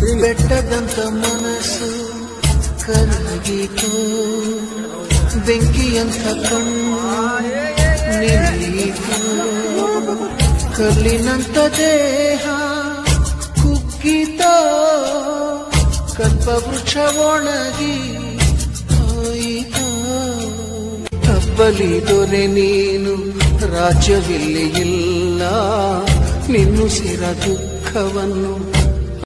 ಬೆಟ್ಟದಂತ ಮನಸ್ಸು ಕರಗಿತು. ಬೆಂಕಿಯಂತ ಕಣ್ಣು ನಿಲ್ಲಿತು ಕಲ್ಲಿನಂತ ದೇಹ ಕುಗ್ಗಿತ. ಕಲ್ಪವೃಕ್ಷ ಒಣಗಿ ಹೋಯಿತ ದೊರೆ ನೀನು ರಾಜ್ಯವಿಲ್ಲಿ ಇಲ್ಲ. ನಿನ್ನುಸಿರ ದುಃಖವನ್ನು